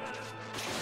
Let's go.